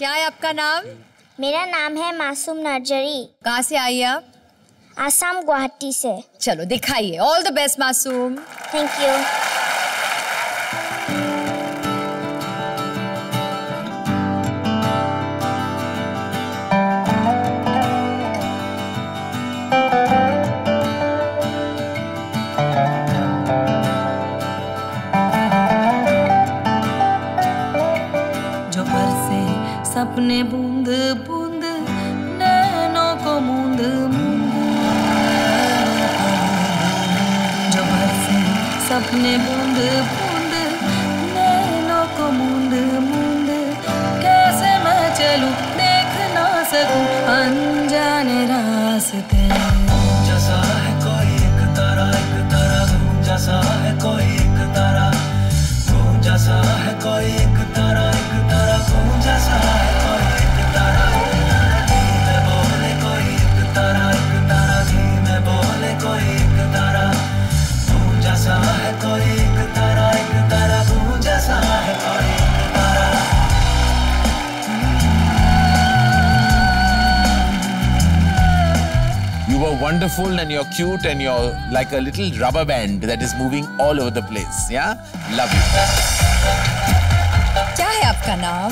क्या है आपका नाम? मेरा नाम है मासूम नर्जरी। कहाँ से आई आप? आसाम गुवाहाटी से। चलो दिखाइए। All the best Masoom. Thank you सपने बूंद बूंद, नैनों को मूंद मूंद। सपने बूंद बूंद, नैनों को मूंद मूंद। कैसे मैं चलूँ, देख ना सकूँ, अनजाने रास्ते। जैसा है कोई wonderful and you're cute and you're like a little rubber band that is moving all over the place. Yeah? Love you. क्या है आपका नाम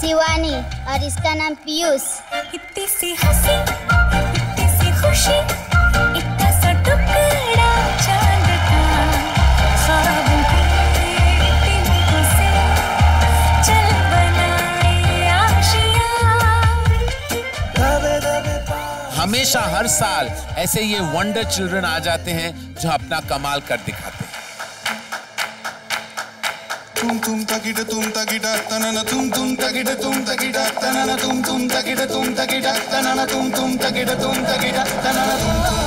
शिवानी और इसका नाम पीयूष इतनी सी हंसी हमेशा हर साल ऐसे ये वंडर चिल्ड्रन आ जाते हैं जो अपना कमाल कर दिखाते हैं। तुम तुम तकिड तुम तकिड तनन, तुम तुम तकिड तुम तकिड तनन, तुम तुम तकिड तुम तकिड तनन, तुम तुम तकिड तुम तकिड तनन, तुम तुम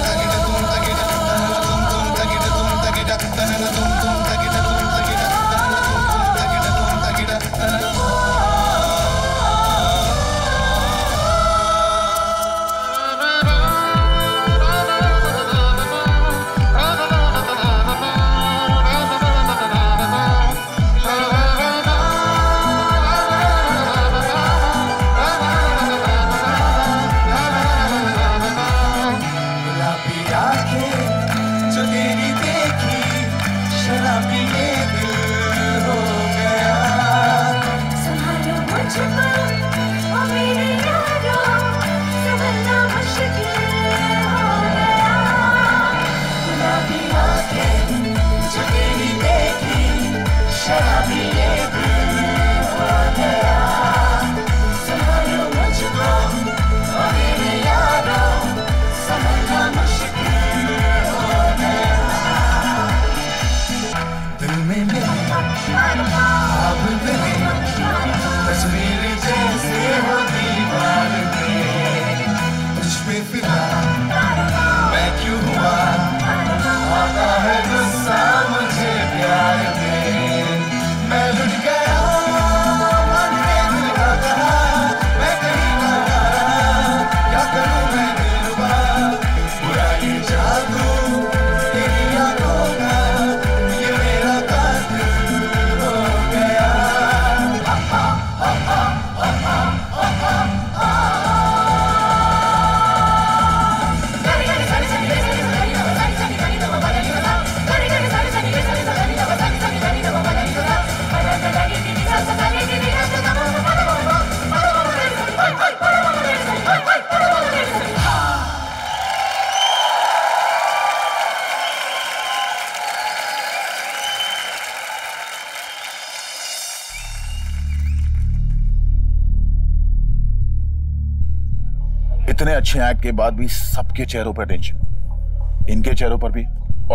अच्छे एक्ट के बाद भी सबके चेहरों पर टेंशन इनके चेहरों पर भी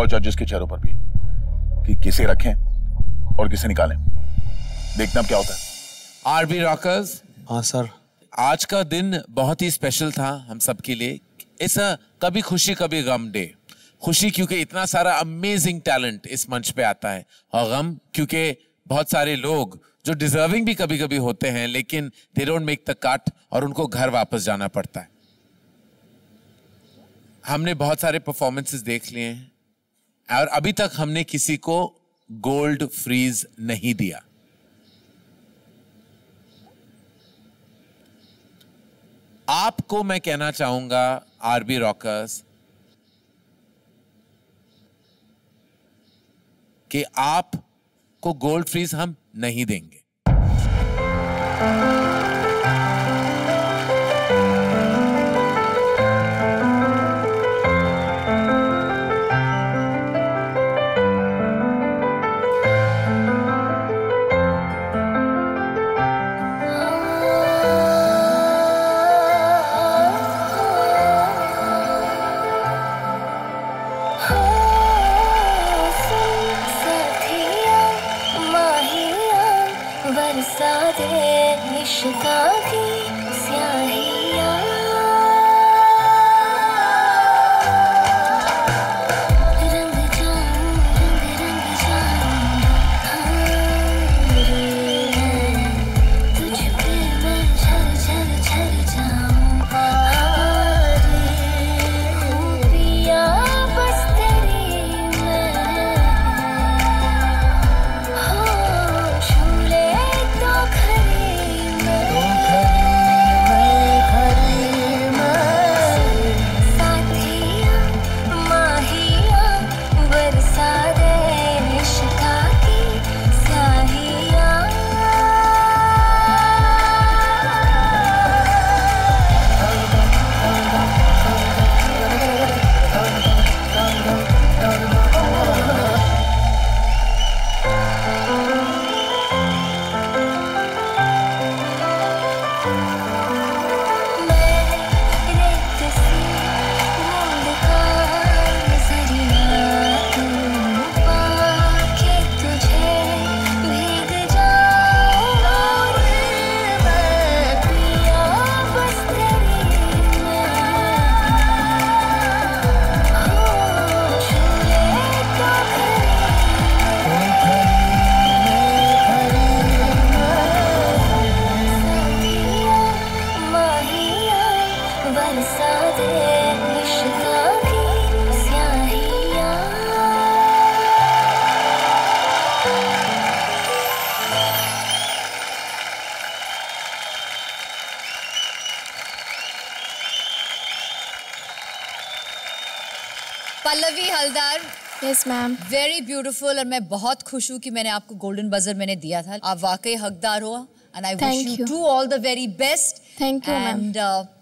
और जजेस के चेहरों पर भी। कि किसे रखें और किसे निकालें। देखना अब क्या होता है। R B rockers. हाँ सर। आज का दिन बहुत ही स्पेशल था हम सबके लिए। इस कभी खुशी कभी गम डे खुशी क्योंकि इतना सारा अमेजिंग टैलेंट इस मंच पे आता है। और गम क्योंकि बहुत सारे लोग जो डिजर्विंग भी कभी कभी होते हैं लेकिन they don't make the cut और उनको घर वापस जाना पड़ता है। हमने बहुत सारे परफॉर्मेंसेस देख लिए हैं, और अभी तक हमने किसी को गोल्ड फ्रीज नहीं दिया। आपको मैं कहना चाहूँगा आरबी रॉकर्स कि आप को गोल्ड फ्रीज हम नहीं देंगे। Pallavi Haldar. Yes ma'am very beautiful और मैं बहुत खुश हूँ कि मैंने आपको गोल्डन बजर मैंने दिया था। आप वाकई हकदार हो and I Thank wish you you. To all the very best Thank you, ma'am. And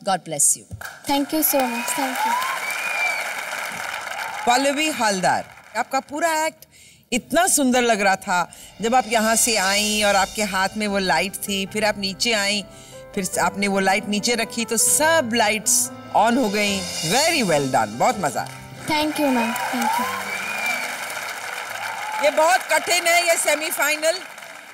God bless you thank you so much thank you Pallavi Haldar आपका पूरा एक्ट इतना सुंदर लग रहा था। जब आप यहाँ से आई और आपके हाथ में वो लाइट थी फिर आप नीचे आई फिर आपने वो लाइट नीचे रखी तो सब लाइट्स ऑन हो गई। वेरी वेल डन बहुत मज़ा आया। Thank you ma'am thank you ये बहुत कठिन है ये सेमीफाइनल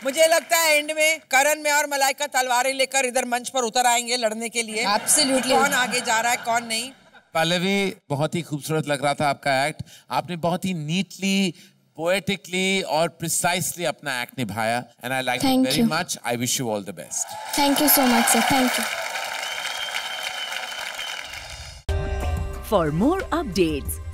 मुझे लगता है एंड में करण में और मलाइका तलवारें लेकर इधर मंच पर उतर आएँगे लड़ने के लिए. Absolutely. कौन आगे जा रहा है कौन नहीं. पल्लवी बहुत ही खूबसूरत लग रहा था आपका एक्ट आपने बहुत ही नीटली पोएटिकली और प्रिसाइसली अपना एक्ट निभाया and I like Thank very you. Much I wish you all the best thank you so much sir thank you For more updates,